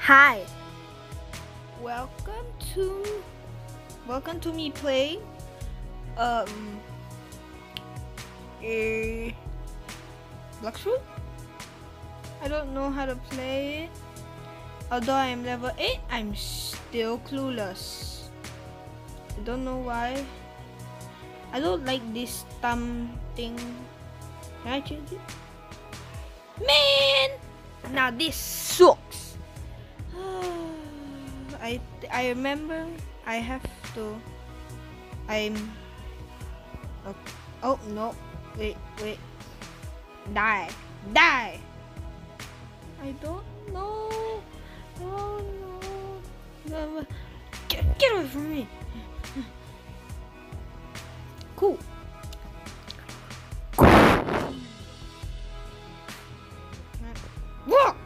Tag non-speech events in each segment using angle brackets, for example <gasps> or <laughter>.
Hi. Welcome to welcome to me playing um a black Blox Fruit. I don't know how to play it. Although I am level 8, I'm still clueless. I don't know why. I don't like this thumb thing. Can I change it? Man! Now this sucks. I I remember I have to. I'm. Okay. Oh no! Wait wait. Die die. I don't know. Oh no! Get get away from me. Cool. What?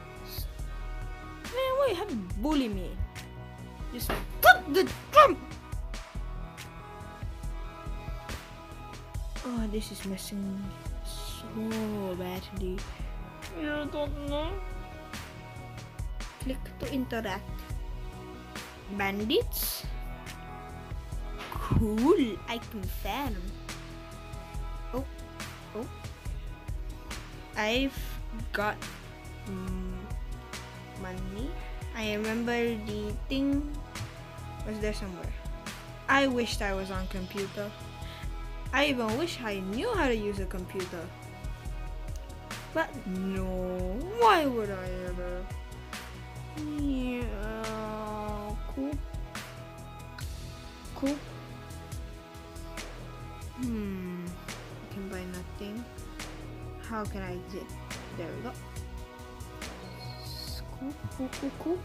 Man, why you have to bully me? This is messing me so badly. I don't know. Click to interact. Bandits. Cool. I confirm. Oh, oh. I've got mm, money. I remember the thing was there somewhere. I wished I was on computer. I even wish I knew how to use a computer. But no, why would I ever? Yeah, cool. Cool. Hmm, I can buy nothing. How can I exit? There we go. Cool, cool, cool, cool.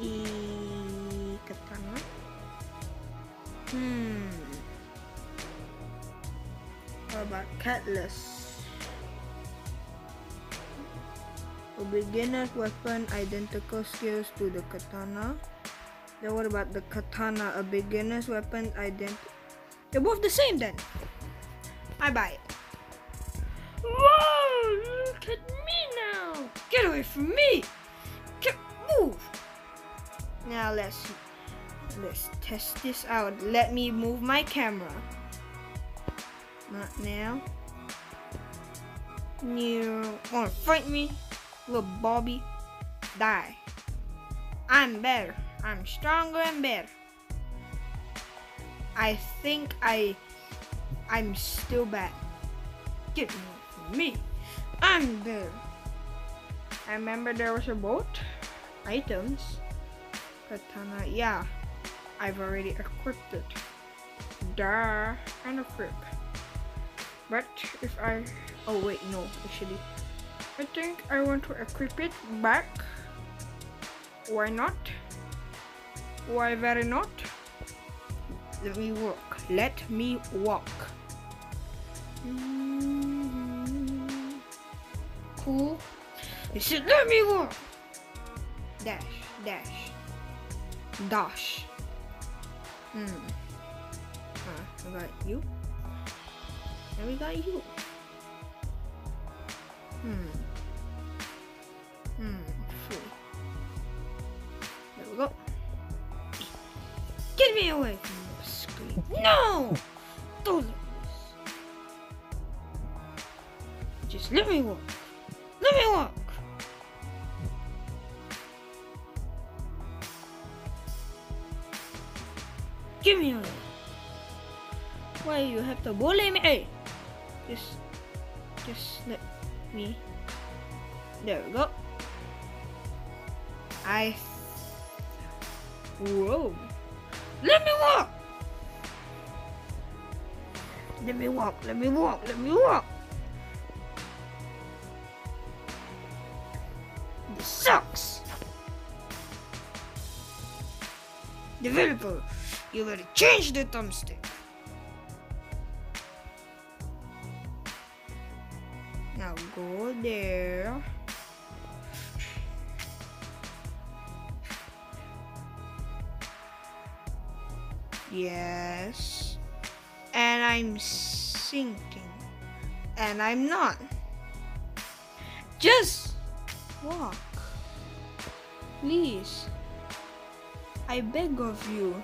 E katana. Cutlass? A beginner's weapon, identical skills to the katana. Then what about the katana? A beginner's weapon, ident. They're both the same then. I buy it. Whoa! Look at me now! Get away from me! Get move! Now let's let's test this out. Let me move my camera. Not now. You wanna fight me? Little Bobby? Die. I'm better. I'm stronger and better. I think I I'm still bad. Get me. I'm better. I remember there was a boat. Items. Katana. Uh, yeah. I've already equipped it. Duh. And equip. But if I oh wait no actually I think I want to equip it back. Why not? Why very not? Let me walk. Let me walk. Mm-hmm. Cool. It said let me walk. Dash, dash, dash. Hmm. Uh, about you. And we got you. Hmm. Hmm. There we go. Get me away from the screen. No! Don't. Just let me walk. Let me walk. Give me away. Why you have to bully me? Just, just let me. There we go. I. Whoa. Let me walk. Let me walk. Let me walk. Let me walk. This sucks. Developer, you better change the thumbstick. There. Yes. And I'm sinking. And I'm not. Just walk. Please. I beg of you.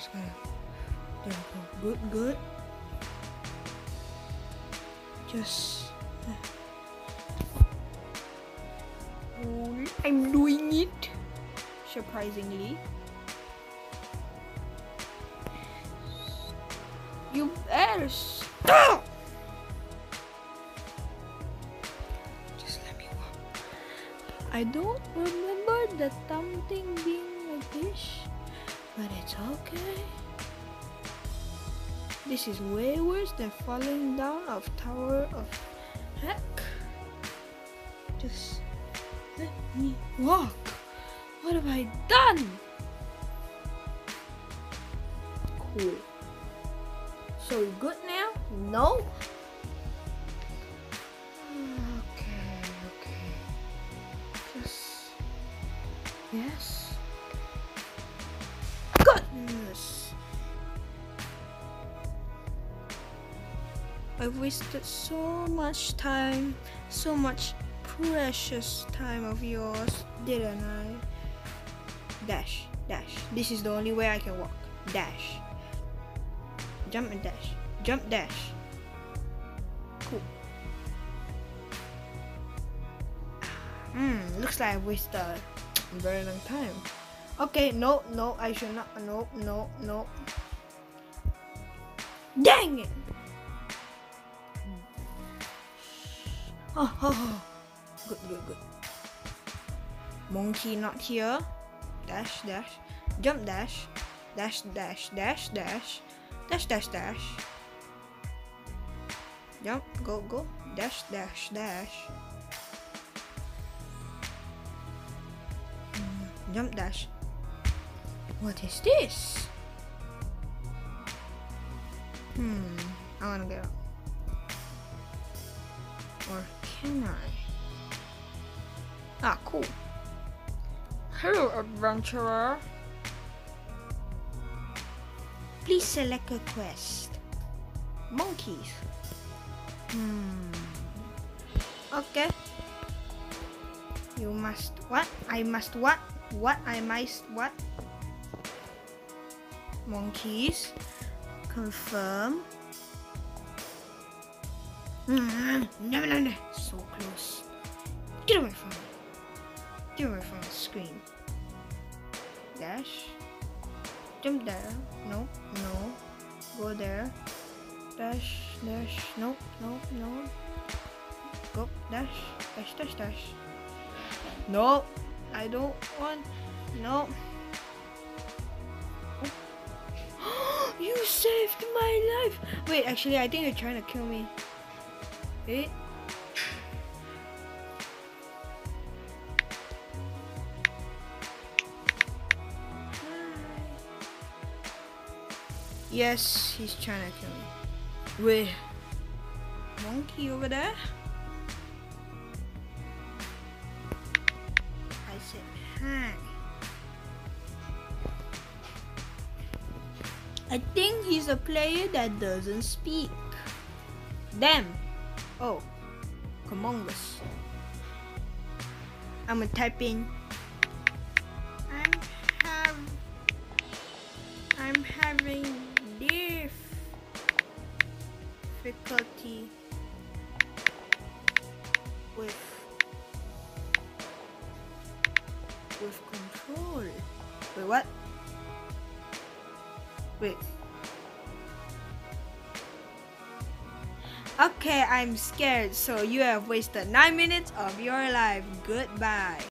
Just gonna there we go. Good, good. Just Oh, I'm doing it. Surprisingly. You better stop! Just let me walk. I don't remember the something being like this, but it's okay. This is way worse than falling down of Tower of Heck. Just let me walk. What have I done? Cool. So good now? No? Okay, okay. Just yes. I've wasted so much time, so much precious time of yours, didn't I? Dash, dash. This is the only way I can walk. Dash. Jump and dash. Jump, dash. Cool. Hmm, looks like I wasted a very long time. Okay, no, no, I should not. No, no, no. Dang it! Oh, oh, oh. Good, good, good. Monkey not here. Dash, dash. Jump, dash. Dash, dash, dash, dash. Dash, dash, dash. Jump, go, go. Dash, dash, dash. Mm, Jump, dash. What is this? Hmm, I wanna get up. Or can I? Ah, cool. Hello, adventurer. Please select a quest. Monkeys. Hmm. Okay. You must what? I must what? What? I must what? Monkeys. Confirm. No, no, no. So close. Get away from me. Get away from the screen. Dash. Jump there. No, no. Go there. Dash, dash. No, no, no. Go. Dash, dash, dash, dash. No. I don't want. No. <gasps> you saved my life. Wait, actually, I think you're trying to kill me. Wait. Yes, he's trying to kill me. Wait. Monkey over there? I said hi. I think he's a player that doesn't speak. Damn. Oh. Among Us. I'm gonna type in I'm have I'm having difficulty with with control. Wait, what? Wait. Okay, I'm scared, so you have wasted 9 minutes of your life. Goodbye.